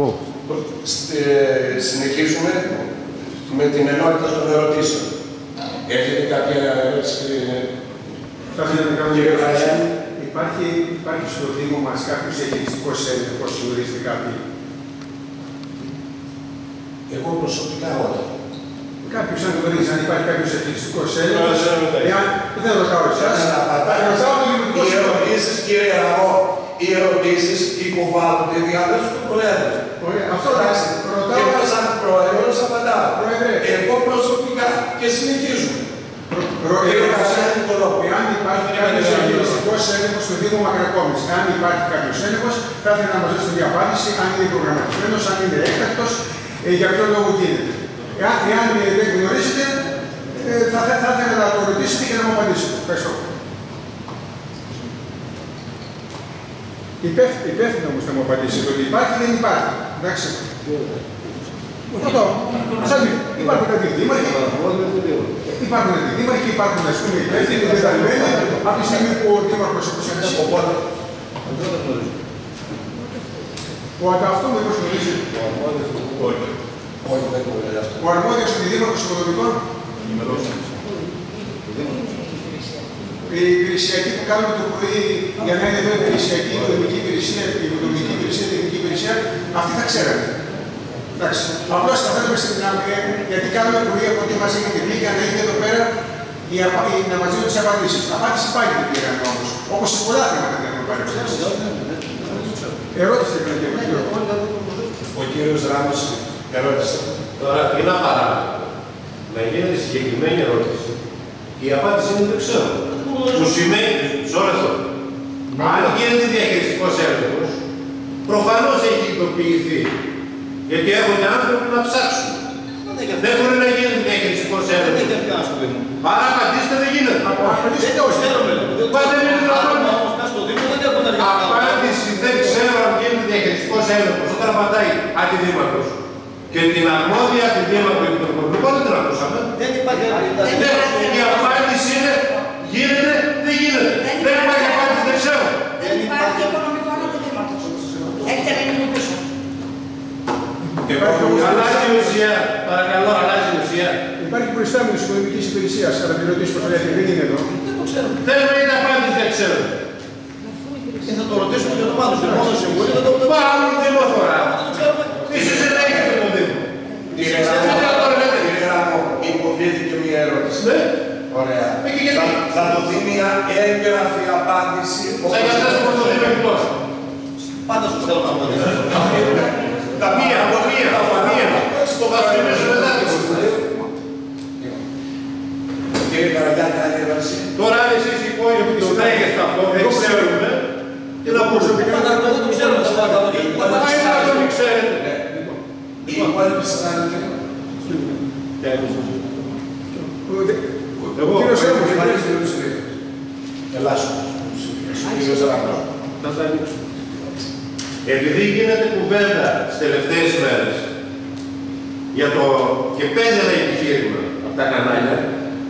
Εγώ. Ε, συνεχίζουμε με την ενότητα των ερωτήσεων. Έχετε κάποια ερώτηση, κύριε Θα ήθελα να κάνω Κύριε μια ερώτηση. Καραγιάννη. Υπάρχει, υπάρχει στο Δήμο μας κάποιος διαχειριστικός έλεγχος, γνωρίζετε κάποιοι; Εγώ προσωπικά όχι. Κάποιος αν γνωρίζει αν υπάρχει κάποιος διαχειριστικός έλεγχος. δεν ρωτάει. Εάν, δεν ρωτάω εσάς. Σας απαντάει. Ρωτάω το Δημοτικό Οι Συμβούλιο. ερωτήσεις, κύριε Ραμό, οι ερωτήσεις υποβάλλονται διαδόση του Προέδρου. Ωραία, αυτό Εντάξει. ρωτάω. Και εγώ σαν Πρόεδρος απαντάω. Πρόεδρε. Εγώ προσωπικά και συνεχίζουμε. Ρο- Κύριε ερώτηση. Κασιάννη, το λόγο. Εάν υπάρχει Κύριε κάποιος Κασιάννη, το λόγο. διαχειριστικός έλεγχος στο Δήμο Μακρακόμης, αν υπάρχει κάποιος έλεγχος, θα ήθελα να μας δώσετε μια απάντηση, αν είναι προγραμματισμένος, αν είναι έκτακτος, ε, για ποιο λόγο γίνεται. Εάν, εάν ε, δεν γνωρίζετε, ε, θα, θα, θα ήθελα να το ρωτήσετε και να μου απαντήσετε. Ευχαριστώ. Υπεύθυνο, υπεύθυνο όμως να μου απαντήσετε ότι υπάρχει ή δεν υπάρχει. Εντάξει. Αυτό. Σαν υπάρχουν κάτι δήμαρχοι, υπάρχουν κάτι δήμαρχοι, υπάρχουν ας πούμε υπεύθυνοι, δεδαλμένοι, από τη στιγμή που ο δήμαρχος αποσιάζει. Οπότε, Ο αυτό δεν γνωρίζει. όχι, δεν μπορεί αυτό. Ο αρμόδιος του δήμαρχος οικοδομικών, η υπηρεσιακή που κάνουμε το πρωί για να είναι εδώ η υπηρεσιακή, η οικονομική υπηρεσία, η οικονομική υπηρεσία, η τεχνική υπηρεσία, αυτή θα ξέρετε. Εντάξει. Απλώς θα θέλουμε στην άμυνα, γιατί κάνουμε πρωί από ό,τι μας έχετε πει για να είναι εδώ πέρα η, απα- η, να μας δίνουν τις απαντήσεις. Απάντηση πάλι δεν πήραμε όμως. Όπως σε πολλά θέματα δεν έχουμε πάρει χθες. Ερώτηση έκανε και ο κύριος. Ο κύριος Ράμος ερώτησε. Τώρα, είναι ένα παράδειγμα. Να γίνεται συγκεκριμένη ερώτηση. Η απάντηση είναι δεν ξέρω. Που σημαίνει, σώρεθο, αν γίνεται διαχειριστικός έλεγχος, προφανώς έχει ειδοποιηθεί. Γιατί έρχονται άνθρωποι να ψάξουν. Δεν μπορεί να γίνεται διαχειριστικός έλεγχος. Άρα απαντήστε δεν γίνεται. Απαντήστε όχι. Μα δεν είναι δυνατόν. Απάντηση δεν ξέρω αν γίνεται διαχειριστικός έλεγχος όταν απαντάει αντιδήμαρχος. Και την αρμόδια αντιδήμαρχο για τον οικονομικό δεν την ακούσαμε. Δεν υπάρχει Ναι, Η απάντηση είναι γίνεται, δεν γίνεται. Δεν υπάρχει απάντηση, δεν ξέρω. Δεν υπάρχει οικονομικό αναδείγματος. Έχετε μείνει μου πίσω. Υπάρχει όμως Αλλάζει η ουσία. Παρακαλώ, αλλάζει η ουσία. Υπάρχει προϊστάμενος οικονομικής υπηρεσίας, αλλά την ρωτήσει προς δεν είναι εδώ. Δεν με είναι απάντηση, δεν ξέρω. Και θα το ρωτήσουμε και το πάνω στο επόμενο συμβούλιο. Θα το ρωτήσουμε. Πάμε την φορά. Θα το ξέρουμε. Εσείς δεν έχετε το Δήμο. Κύριε Εσείς δεν Ραμό, το λέτε. κύριε Ραμό, υποβλήθηκε μια ερώτηση. Ναι. Ωραία. Ε, και γιατί; Θα, θα δοθεί μια έγγραφη απάντηση. Σαν για σας που το Δήμο εκτός. Πάντα σου θέλω να απαντήσω. Τα μία, από μία, από μία. Στο βαθμινέσιο μετά. Κύριε Καραγιάννη, άλλη ερώτηση; Τώρα αν εσείς οι υπόλοιποι το τρέχετε αυτό, δεν ξέρουμε. Τι να πούμε. Πάντα δεν το ξέρουμε. θα πάμε κάτω και Μα είναι να το μην ξέρετε. Οι υπόλοιποι συνάδελφοι. Ο κύριος Έμπος, Ελλάσσο. Ο κύριος Ραμό. Επειδή γίνεται κουβέντα τις τελευταίες μέρες για το και παίζει ένα επιχείρημα από τα κανάλια,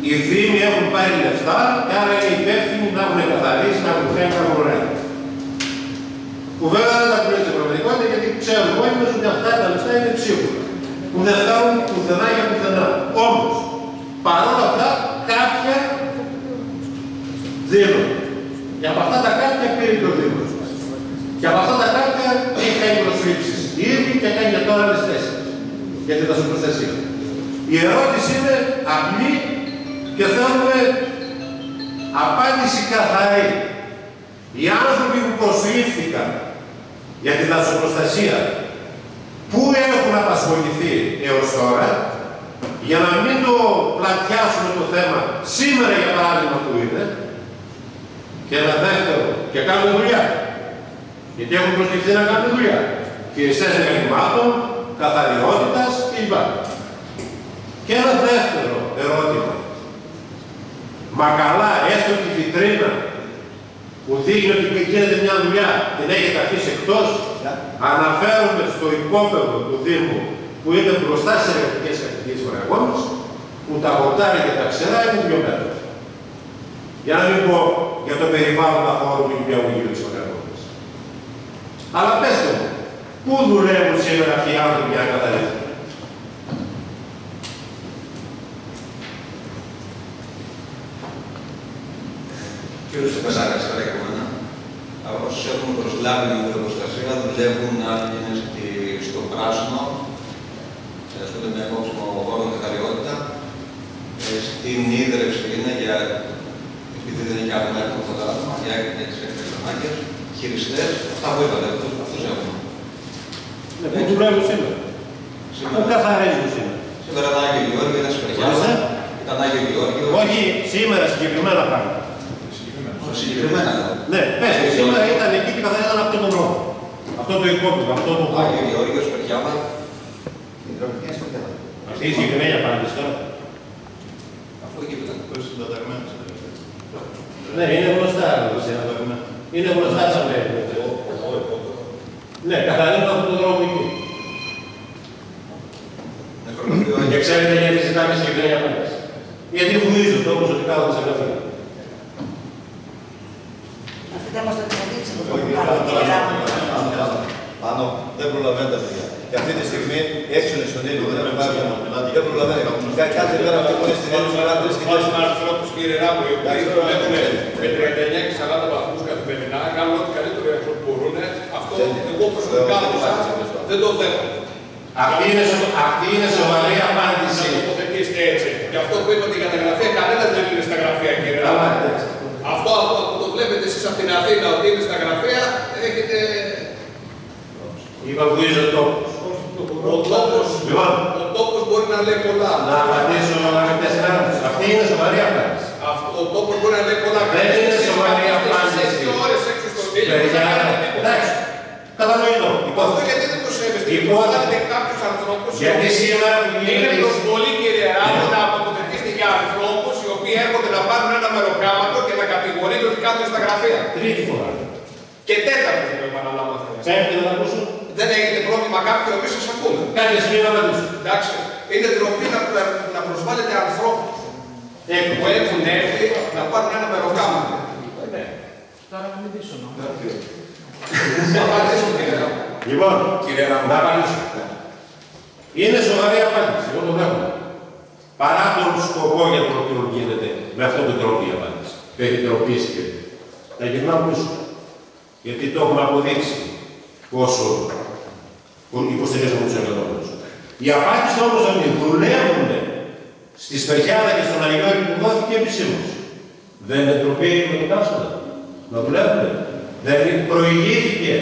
οι Δήμοι έχουν πάρει λεφτά και άρα είναι υπεύθυνοι να έχουν καθαρίσει, να έχουν κάνει τα μωρέα. Που βέβαια δεν τα πούμε στην πραγματικότητα γιατί ξέρουν όλοι μας ότι αυτά τα λεφτά είναι ψίχουλα. Που δεν φτάνουν πουθενά για πουθενά. Όμως, παρόλα αυτά, κάποια δίνουν. Και από αυτά τα κάποια πήρε και ο Δήμος. Και από αυτά τα κάποια έχει κάνει προσλήψεις. Ήδη και κάνει και τώρα άλλες θέσεις. Για την δασοπροστασία. Η ερώτηση είναι απλή και θέλουμε απάντηση καθαρή. Οι άνθρωποι που προσλήφθηκαν για τη δασοπροστασία πού έχουν απασχοληθεί έως τώρα για να μην το πλατιάσουμε το θέμα σήμερα για παράδειγμα που είναι και ένα δεύτερο και κάνουν δουλειά γιατί έχουν προσληφθεί να κάνουν δουλειά χειριστές εγκατημάτων, καθαριότητας κλπ. Και ένα δεύτερο ερώτημα Μα καλά, έστω τη βιτρίνα που δείχνει ότι γίνεται μια δουλειά, την έχετε αφήσει εκτός. Αναφέρομαι στο υπόπεδο του Δήμου που είναι μπροστά σε εργατικές κατοικίες παραγόνες, που τα γοντάρια και τα ξερά είναι δύο μέτρα. Για να μην πω για το περιβάλλον τα χώρο του Ολυμπιακού γύρω της Παραγόνες. Αλλά πέστε μου, Πού δουλεύουν σήμερα αυτοί οι άνθρωποι για να καθαρίζουν. Κύριος Πεσάρας, καλά για μένα. Όσους έχουν προσλάβει με την προστασία δουλεύουν αν είναι στη- στο πράσινο, ασχολούνται με απόψιμο χώρο και καθαριότητα. Ε, Στην ίδρυυση είναι για, επειδή δεν έχει άτομα έχουν αυτά τα άτομα, για τις έκτακτες ανάγκες. Χειριστές, αυτά που είπατε, αυτούς, αυτούς έχουμε. Ναι, Πού δουλεύουν σήμερα. Πού Σήμερα, καθαρίζουν σήμερα. σήμερα ήταν Άγιο Γεώργιο, ήταν Σπερχιάδα, Μάλιστα. ήταν Άγιο Γεώργιο. Όχι σήμερα συγκεκριμένα πράγματα. Συγκεκριμένα, λέω. Ναι, πες, μου, σήμερα ήταν εκεί και καθαρίζαν αυτό το δρόμο. Αυτό το υπόκειμο, αυτό το χώρο. Άγιο Γεώργιο, Σπερχιάδα. Αυτή η συγκεκριμένη απάντηση τώρα. Αφού εκεί ήταν. Ναι, είναι γνωστά. Είναι γνωστά σαν Ναι, καθαρίζουν αυτό το δρόμο εκεί. Νεκρολογείο Και Άγιο ξέρετε γιατί ζητάμε συγκεκριμένη απάντηση. Γιατί φουίζουν το όπως ότι κάθονται σε γραφείο. Αφήστε μας το εξελίξει το Όχι, που κάνουμε, κύριε Ράμο. Πάνω, δεν προλαβαίνετε παιδιά. Και αυτή τη στιγμή έξω είναι στον ήλιο, δεν υπάρχει Δεν προλαβαίνετε. Κα- Κάθε μέρα αυτή που είναι στην ήλιο, μέρα τρεις και Υπάρχουν τέσσερις. ανθρώπου, κύριε Ράμο, οι οποίοι δουλεύουν με 39 και 40 βαθμού καθημερινά, κάνουν ό,τι καλύτερο για αυτό που μπορούν. Αυτό εγώ προσωπικά Λέω, από εσάς, δεν το δέχομαι. Αυτή είναι, σο- αυτή είναι σοβαρή Να απάντηση. τοποθετήσετε έτσι. Και αυτό που είπατε για τα γραφεία, κανένα δεν είναι στα γραφεία, κύριε Καλά, Ράμο. εντάξει. Αυτό, αυτό που το βλέπετε εσείς από την Αθήνα ότι είναι στα γραφεία, έχετε Είπα βουίζω τόπος. ο τόπος, Λοιπόν, ο τόπος μπορεί να λέει πολλά. να απαντήσω αγαπητέ συνάδελφοι. Αυτή είναι σοβαρή απάντηση. Αυτό, ο τόπος μπορεί να λέει πολλά. Δεν είναι Εσείς σοβαρή είστε απάντηση. στις έξι ώρες έξω στον ήλιο, δεν Παιδιά, κάνετε τίποτα. εντάξει. Κατανοητό. Αυτό Υπόθεση. γιατί δεν το σέβεστε; Υπόθεση. Υπόθετε κάποιους ανθρώπους οι Γιατί οποίοι σήμερα που είναι γίνεται. προσβολή κύριε Ράμο να αποποθετήσετε για ανθρώπους οι οποίοι έρχονται να πάρουν ένα μεροκάματο και να κατηγορείτε ότι κάθονται στα γραφεία. Τρίτη φορά. Και τέταρτο δεν επαναλάβω. Πέμπτη να τα ακούσω. Δεν έχετε πρόβλημα κάποιο, εμείς σας ακούμε. Κάτι στιγμή να απαντήσω. Εντάξει, είναι ντροπή να, να προσβάλλετε ανθρώπους που έχουν έρθει να πάρουν ένα μεροκάματο. Ναι. Θα απαντήσω κύριε Ράμο. Λοιπόν, Κύριε Ραμμού. να απαντήσω. Είναι σοβαρή απάντηση. Εγώ το δέχομαι. Παρά τον σκοπό για τον οποίο γίνεται με αυτόν τον τρόπο η απάντηση. Περιτροπίστηκε. Τα γυρνάω πίσω. Γιατί το έχουμε αποδείξει πόσο υποστηρίζουμε τους εργαζόμενους. Η απάντηση όμως ότι δουλεύουν στη Σπερχιάδα και στον Αγιώργη που δόθηκε επισήμως. Δεν είναι ντροπή με τον καύσωνα. Να δουλεύουν. Δεν προηγήθηκε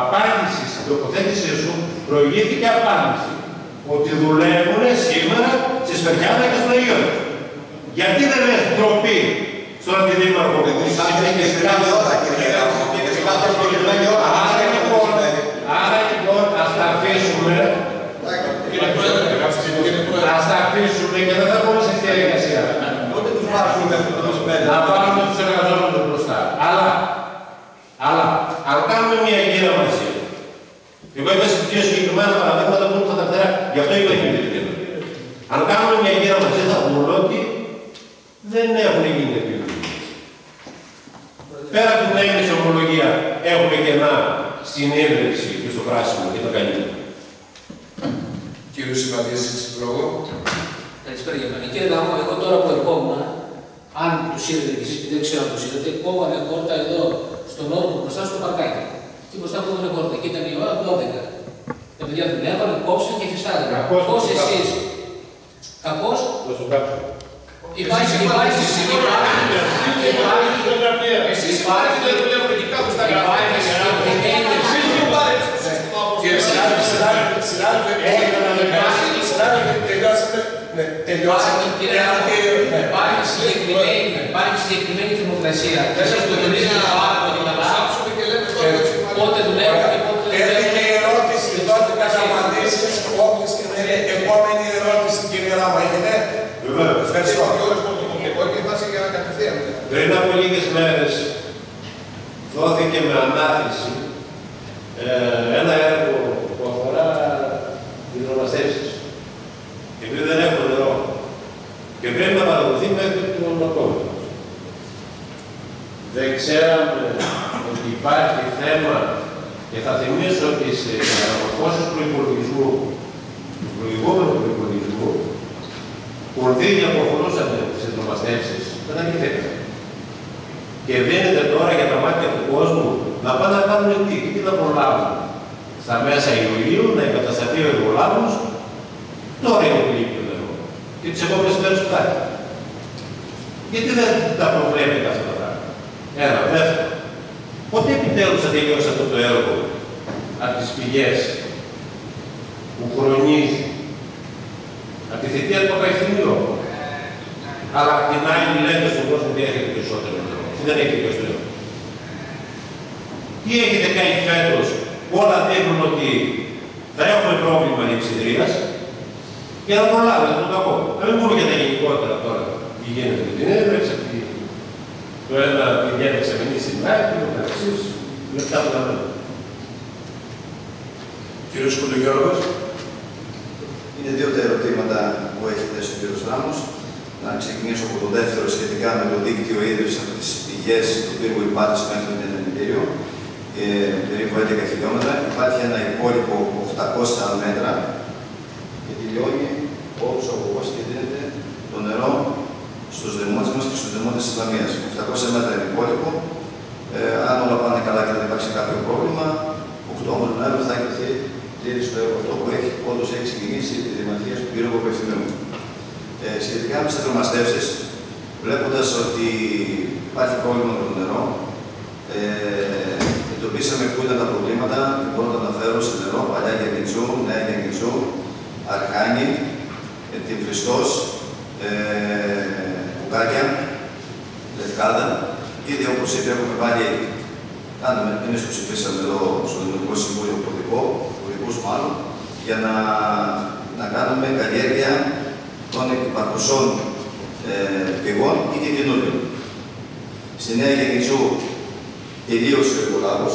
απάντηση στην τοποθέτησή σου, προηγήθηκε απάντηση ότι δουλεύουν σήμερα στη Σπερχιάδα και στον Αγιώργη. Γιατί δεν λες ντροπή στον αντιδήμαρχο που Και στην άλλη ώρα, κύριε Ράμο. Και στην άλλη συγκεκριμένη ώρα. Άρα λοιπόν, άρα λοιπόν ας τα αφήσουμε, Κύριε Πρόεδρε, κύριε Πρόεδρε. ας τα αφήσουμε και δεν θα πούμε σε αυτή τη διαδικασία. Πότε τους βάζουμε με τους πέντε. Να βάλουμε τους εργαζόμενους μπροστά. Αλλά, αλλά, αν κάνουμε μια γύρα μαζί, εγώ είπα σε δύο συγκεκριμένα παραδείγματα που είναι στα φτερά, γι' αυτό είπα και την Αν κάνουμε μια γύρα μαζί θα δούμε ότι δεν έχουν γίνει τέτοιου είδους. Πέρα από την έγκριση ομολογία, έχουμε κενά στην ίδρυψη και στο πράσινο και το καλύτερο. Κύριος Συμβαδία, ζήτησε το λόγο. Καλησπέρα για μένα. Κύριε Λαμό, εγώ τώρα που ερχόμουν, αν τους είδατε κι εσείς και δεν ξέρω αν τους είδατε, κόβανε κόρτα εδώ στον όροφο μπροστά στο παρκάκι. Και μπροστά κόβανε κόρτα. Και ήταν η ώρα 12. Τα παιδιά δουλεύανε, κόψαν και φυσάγανε. Κακώς Πώς το εσείς; Κακώ. Δώσω κάποιο. Υπάρχει, υπάρχει, υπάρχει, Εσείς υπάρχει, δεν δουλεύουν εκεί κάτω στα γραφεία. Εσείς δεν πάρετε στο σύστημα όπως Κύριε συνάδελφε, συνάδελφε, συνάδελφε, συνάδελφε, τελειώσατε. Ναι, τελειώσατε. Υπάρχει, κύριε Ράμο, Ναι. υπάρχει συγκεκριμένη, υπάρχει συγκεκριμένη θερμοκρασία. Και εσείς το γνωρίζετε πάρα πολύ καλά. ψάψουμε και λέμε τώρα έτσι. Πότε δουλεύουν και πότε δεν Έρχεται η ερώτηση, δόθηκαν απαντήσεις, όποιες και να είναι επόμενη ερώτηση, κύριε Ράμα, έχετε; Βεβαίως. Ευχαριστώ. Και όλες με το κομπλικό και θα είσαι για να κατευθείαν. Πριν από λίγες μέρες δόθηκε με ανάθεση ε, ένα έργο που αφορά υδρομαστεύσεις. Επειδή δεν έχουμε νερό. Και πρέπει να παραδοθεί μέχρι τον Οκτώβριο. Δεν ξέραμε ότι υπάρχει θέμα Και θα θυμίσω ότι σε αναμορφώσει προπολογισμού, του προηγούμενου προπολογισμού, κονδύλια που αφορούσαν τις εντρομαστεύσει δεν αγγιθήκαν. Και δίνεται τώρα για τα μάτια του κόσμου να πάνε να κάνουν τι, τι να προλάβουν. Στα μέσα Ιουλίου να εγκατασταθεί ο εργολάβο, τώρα είναι που λείπει το νερό. Και τις επόμενες μέρες που θα έχει. Γιατί δεν τα προβλέπετε αυτά τα πράγματα; Ένα. Δεύτερο. Πότε επιτέλους θα τελειώσει αυτό το έργο από τις πηγές που χρονίζει από τη θητεία του Παπαϊθυμίου. Αλλά απ' την άλλη λέτε στον κόσμο ότι έχετε περισσότερο νερό. Δεν έχετε περισσότερο. Τι έχετε κάνει φέτος, όλα δείχνουν ότι θα έχουμε πρόβλημα λειψιδρίας για να προλάβετε τον κακό. Να μην πούμε για τα γενικότερα τώρα τι γίνεται με την έρευνα, το ένα την έδειξε με σήμερα και το μεταξύ λεπτά που λέμε. Κύριος Κοντογιώργος. Είναι δύο τα ερωτήματα που έχει θέσει ο κ. Ράμος. Να ξεκινήσω από το δεύτερο σχετικά με το δίκτυο ίδρυσης από τις πηγές του πύργου Υπάτη μέχρι το Ενδυτήριο, ε, περίπου 11 χιλιόμετρα. Υπάρχει ένα υπόλοιπο 800 μέτρα και τελειώνει όλο ο αγωγός και δίνεται το νερό στους δεμότε μας και στους δεμότε της Ισλαμίας. 800 μέτρα είναι υπόλοιπο. Ε, αν όλα πάνε καλά και δεν υπάρξει κάποιο πρόβλημα, 8 Νοέμβριο θα εκδοθεί πλήρη στο έργο αυτό που έχει όντως έχει ξεκινήσει η Δημαρχία του κ. Παπευθυμίου. Ε, σχετικά με τις θερμαστεύσει, βλέποντας ότι υπάρχει πρόβλημα με το νερό, ε, εντοπίσαμε πού ήταν τα προβλήματα και μπορώ να τα αναφέρω σε νερό, παλιά Γιάννητσού, νέα Γιάννητσού, Αρχάνη, ε, την Χριστός, ε, Πουκάκια, Λευκάδα. Ήδη όπως είπε έχουμε βάλει, κάναμε, εμείς το ψηφίσαμε εδώ στο Δημοτικό Συμβούλιο Πολιτικό, πολιτικούς μάλλον, για να, να κάνουμε καλλιέργεια των υπαρχουσών ε, πηγών ή και καινούριων. Στη Νέα Γενιτσού τελείωσε ο εργολάβος.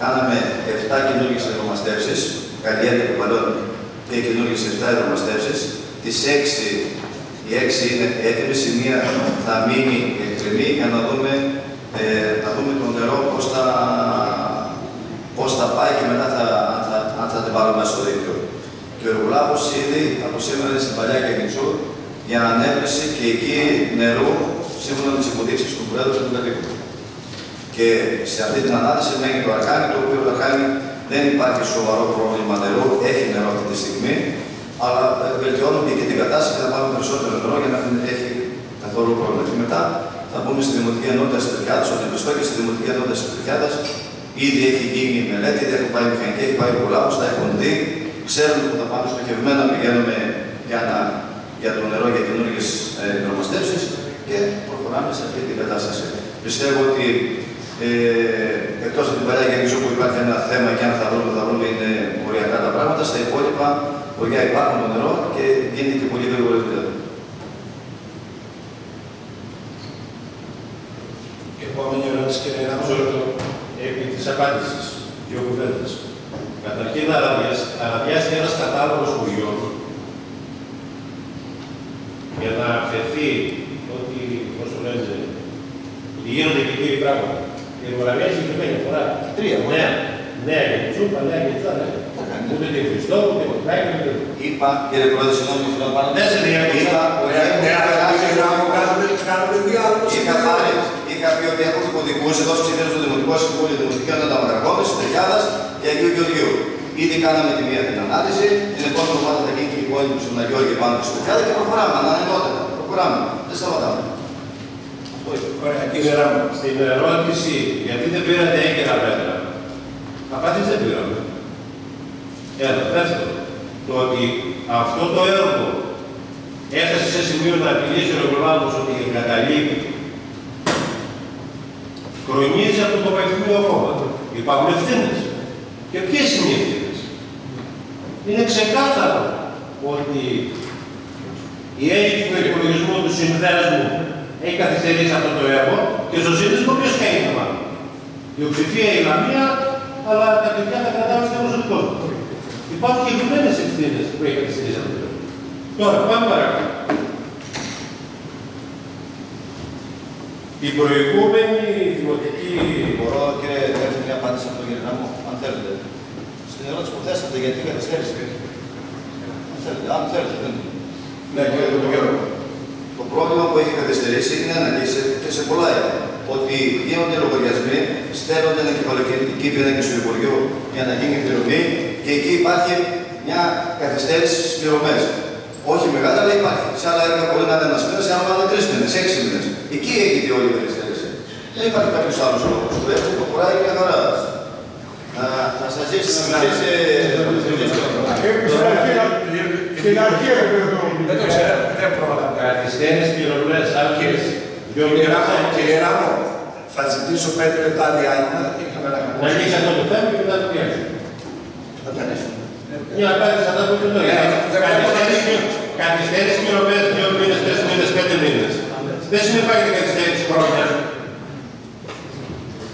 Κάναμε 7 καινούργιες εργομαστεύσεις, καλλιέργεια των παλιών και καινούργιες 7 εργομαστεύσεις. Τις 6, οι 6 είναι έτοιμες, η μία θα μείνει εκκρεμή για να δούμε, ε, να δούμε το νερό πώς θα, πώς θα πάει και μετά θα, αν, θα, αν θα την βάλουμε στο δίκτυο. Και ο εργολάβος ήδη από σήμερα είναι στην παλιά Καγνητσού για ανέβρεση και εκεί νερού σύμφωνα με τις υποδείξεις του Πρόεδρου και του κατοίκου. Και σε αυτή την ανάλυση μένει το Αρχάνι, το οποίο το Αρχάνι δεν υπάρχει σοβαρό πρόβλημα νερού, έχει νερό αυτή τη στιγμή, αλλά βελτιώνουμε και την κατάσταση και θα πάρουμε περισσότερο νερό για να μην έχει καθόλου πρόβλημα. Και μετά θα μπούμε στη Δημοτική Ενότητα της Τριχιάδα, στο Τεπιστό και στη Δημοτική Ενότητα της Τριχιάδα. Ήδη έχει γίνει η μελέτη, ήδη έχουν πάει μηχανική, έχει πάει πολλά, τα έχουν δει. Ξέρουν που θα πάμε στοχευμένα, πηγαίνουμε για, να, για το νερό για καινούργιες ε, και προχωράμε σε αυτή την κατάσταση. Πιστεύω ότι ε, εκτός από την παλιά γεννήσεω που υπάρχει ένα θέμα και αν θα βρούμε, θα βρούμε είναι οριακά τα πράγματα, στα υπόλοιπα χωριά υπάρχουν το νερό και γίνεται και πολύ γρήγορα δουλειά. Επόμενη ερώτηση, κύριε Ράμο. Επί τη απάντηση, δύο κουβέντε. Καταρχήν, αναδιάσει ένας κατάλογος χωριών για να αφαιθεί ότι, όσο λένε, ότι γίνονται και κύριοι πράγματα. Η Μοραβία έχει συγκεκριμένη φορά. Τρία, Νέα. Νέα για την Τσούπα, νέα για την Τσάρα. Ούτε την Χριστό, ούτε την Κοντάκη, ούτε την Είπα, κύριε Πρόεδρε, συγγνώμη, θέλω να πάρω. Δεν σε διακόπτω. Είπα, Ναι, αλλά κύριε Ράμο, κάνουμε, κάνουμε διάλογο. Είχα πάρει, είχα πει ότι έχω υποδικούς εδώ ψηφίζω στο Δημοτικό Συμβούλιο Δημοτική Ενότητα Μαγραγόνης, Τεχιάδας και Αγίου Γεωργίου. Ήδη κάναμε τη μία την ανάλυση, την επόμενη εβδομάδα θα γίνει και η υπόλοιπη στον Αγίο και πάνω στο Τεχιάδα και προχωράμε, ανανεώτερα. Προχωράμε. Δεν σταματάμε. Αυτό είπε. Ωραία, κύριε Ράμο. Στην ερώτηση γιατί δεν πήρατε έγκαιρα μέτρα, απάντηση δεν πήραμε. Ένα. Δεύτερο, το ότι αυτό το έργο έφτασε σε σημείο να απειλήσει ο εργολάβος ότι εγκαταλείπει χρονίζει από το Παπαϊθυμίο κόμμα. Υπάρχουν ευθύνες. Και ποιες είναι οι ευθύνες; Είναι ξεκάθαρο ότι η έλλειψη του υπολογισμού του συνδέσμου έχει καθυστερήσει αυτό το έργο και στο σύνδεσμο ποιος κάνει μάλλον. Η οψηφία η Λαμία, αλλά τα παιδιά τα κρατάμε στο προσωπικό τους. Υπάρχουν συγκεκριμένε ευθύνες που έχει καθυστερήσει αυτό το έργο. Τώρα, πάμε παρακάτω. Η προηγούμενη δημοτική Μπορώ, κύριε Δέλφη, μια απάντηση από τον κύριο Ναμό, αν θέλετε. Στην ερώτηση που θέσατε, γιατί καθυστέρησε. Αν θέλετε, αν θέλετε. δεν- Ναι, κύριε Κοντογιώργο. Το πρόβλημα που έχει καθυστερήσει είναι ένα και σε, και σε πολλά έργα. Ότι γίνονται λογαριασμοί, στέλνονται ένα κεφαλαιοκεντρική πίνακα στο Υπουργείο για να γίνει πληρωμή και εκεί υπάρχει μια καθυστέρηση στις πληρωμές. Όχι μεγάλη, αλλά υπάρχει. Σε άλλα έργα μπορεί να είναι ένας μήνας, σε άλλα να είναι τρεις μήνες, έξι μήνες. Εκεί έγινε όλη η καθυστέρηση. Δεν υπάρχει κάποιος άλλος λόγος. Το έργο προχωράει μια χαρά. Να, να σας ζήσει, να σας ζήσει. Στην αρχή έπρεπε το Δεν το ξέρω, δεν πρόλαβα. καθυστέρηση πληρωμές, άκυρες. Κύριε Ράμο, κύριε Ράμο, θα ζητήσω πέντε λεπτά διάλειμμα. Είχαμε να Να λύσει αυτό το θέμα και μετά το πιάσει. Μια απάντηση αυτά που δεν το Ε, δεν Καθυστέρηση- Καθυστέρηση πληρωμές δύο μήνες, τρεις μήνες, πέντε μήνες. Δεν συνεπάγεται καθυστέρηση χρόνια.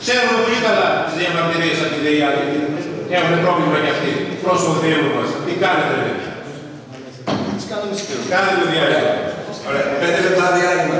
Ξέρουμε πολύ καλά τις διαμαρτυρίες από τη ΔΕΙΑ γιατί έχουν πρόβλημα για αυτοί. Προς το Δήμο μας. Τι κάνετε, παιδιά; Τις κάνουμε εμεί Κάνετε το διάλειμμα. Ωραία, πέντε λεπτά διάλειμμα.